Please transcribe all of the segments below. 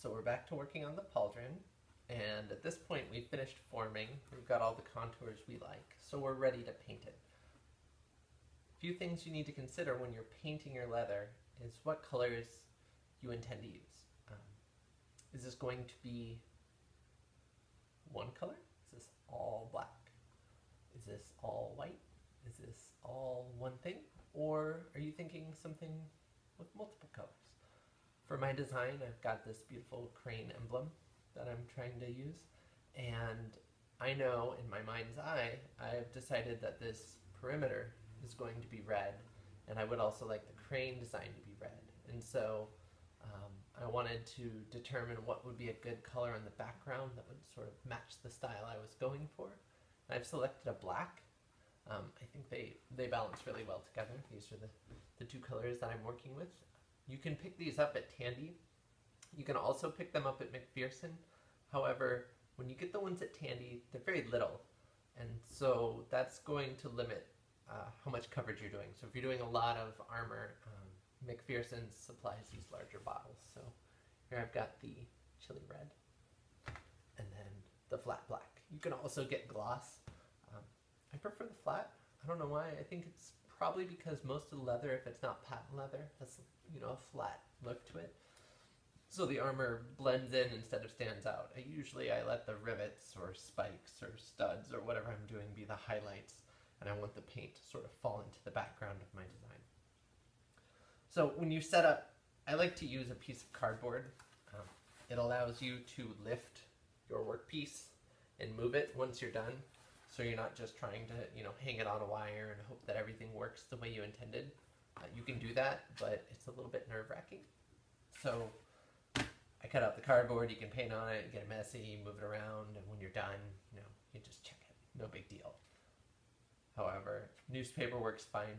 So we're back to working on the pauldron, and at this point we've finished forming. We've got all the contours we like, so we're ready to paint it. A few things you need to consider when you're painting your leather is what colors you intend to use. Um, is this going to be one color? Is this all black? Is this all white? Is this all one thing? Or are you thinking something with multiple colors? For my design, I've got this beautiful crane emblem that I'm trying to use. And I know in my mind's eye, I've decided that this perimeter is going to be red. And I would also like the crane design to be red. And so um, I wanted to determine what would be a good color on the background that would sort of match the style I was going for. I've selected a black. Um, I think they, they balance really well together. These are the, the two colors that I'm working with. You can pick these up at Tandy. You can also pick them up at MacPherson. However, when you get the ones at Tandy, they're very little. And so that's going to limit uh, how much coverage you're doing. So if you're doing a lot of armor, um, MacPherson supplies these larger bottles. So here I've got the chili red and then the flat black. You can also get gloss. Um, I prefer the flat. I don't know why. I think it's probably because most of the leather, if it's not patent leather, has you know a flat look to it. So the armor blends in instead of stands out. I usually I let the rivets or spikes or studs or whatever I'm doing be the highlights and I want the paint to sort of fall into the background of my design. So when you set up, I like to use a piece of cardboard. Um, it allows you to lift your workpiece and move it once you're done so you're not just trying to you know hang it on a wire and hope that everything works the way you intended. Uh, you can do that, but it's a little bit nerve-wracking. So I cut out the cardboard, you can paint on it, get it messy, move it around, and when you're done, you know, you just check it. No big deal. However, newspaper works fine,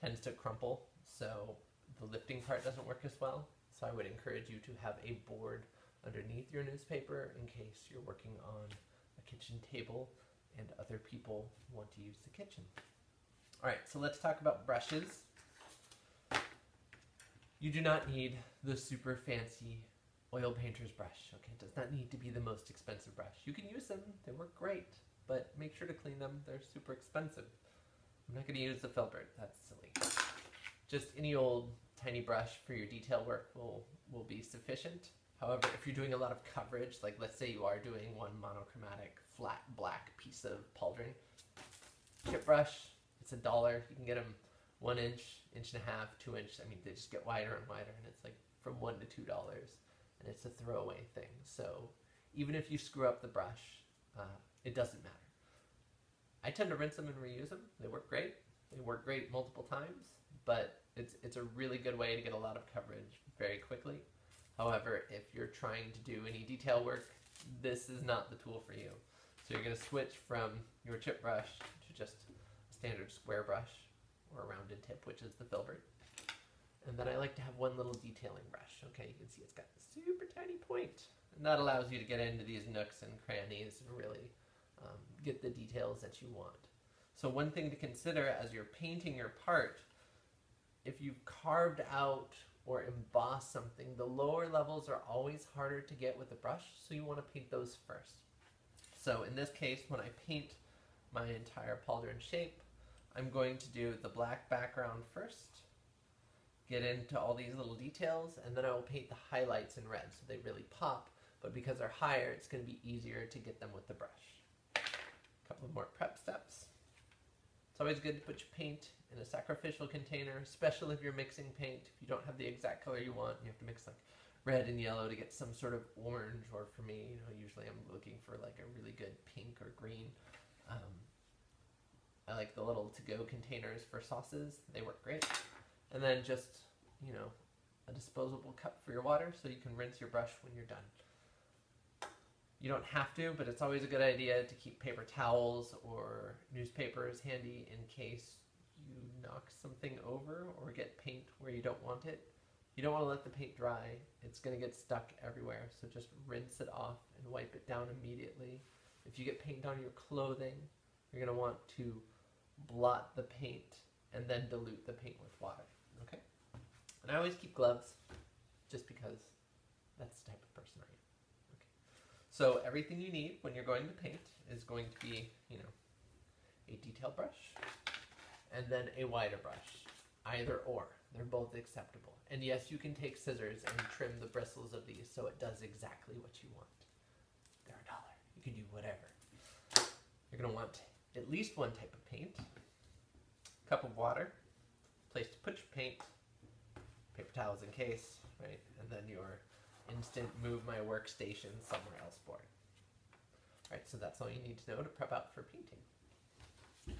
tends to crumple, so the lifting part doesn't work as well. So I would encourage you to have a board underneath your newspaper in case you're working on a kitchen table and other people want to use the kitchen. All right, so let's talk about brushes. You do not need the super fancy oil painter's brush, okay? It does not need to be the most expensive brush. You can use them, they work great, but make sure to clean them, they're super expensive. I'm not gonna use the filbert, that's silly. Just any old tiny brush for your detail work will, will be sufficient. However, if you're doing a lot of coverage, like let's say you are doing one monochromatic flat black piece of pauldron, chip brush, it's a dollar. You can get them one inch, inch and a half, two inch. I mean, they just get wider and wider, and it's like from one to two dollars, and it's a throwaway thing. So even if you screw up the brush, uh, it doesn't matter. I tend to rinse them and reuse them. They work great. They work great multiple times, but it's it's a really good way to get a lot of coverage very quickly. However, if you're trying to do any detail work, this is not the tool for you. So you're going to switch from your chip brush to just a standard square brush or a rounded tip, which is the filbert. And then I like to have one little detailing brush. Okay, you can see it's got a super tiny point. And that allows you to get into these nooks and crannies and really um, get the details that you want. So one thing to consider as you're painting your part, if you've carved out or emboss something, the lower levels are always harder to get with a brush, so you want to paint those first. So in this case, when I paint my entire pauldron shape, I'm going to do the black background first, get into all these little details, and then I will paint the highlights in red so they really pop, but because they're higher, it's going to be easier to get them with the brush. A couple more prep steps. It's always good to put your paint in a sacrificial container, especially if you're mixing paint. If you don't have the exact color you want, you have to mix like red and yellow to get some sort of orange, or for me, you know, usually I'm looking for like a really good pink or green. Um, I like the little to-go containers for sauces. They work great. And then just, you know, a disposable cup for your water so you can rinse your brush when you're done. You don't have to, but it's always a good idea to keep paper towels or newspapers handy in case you knock something over or get paint where you don't want it. You don't want to let the paint dry. It's going to get stuck everywhere, so just rinse it off and wipe it down immediately. If you get paint on your clothing, you're going to want to blot the paint and then dilute the paint with water. Okay? And I always keep gloves just because That's the type of person I am. So everything you need when you're going to paint is going to be, you know, a detail brush and then a wider brush. Either or. They're both acceptable. And yes, you can take scissors and trim the bristles of these so it does exactly what you want. They're a dollar. You can do whatever. You're going to want at least one type of paint, a cup of water, place to put your paint, paper towels in case, right? And then your instant move my workstation somewhere else board. Alright, so that's all you need to know to prep out for painting.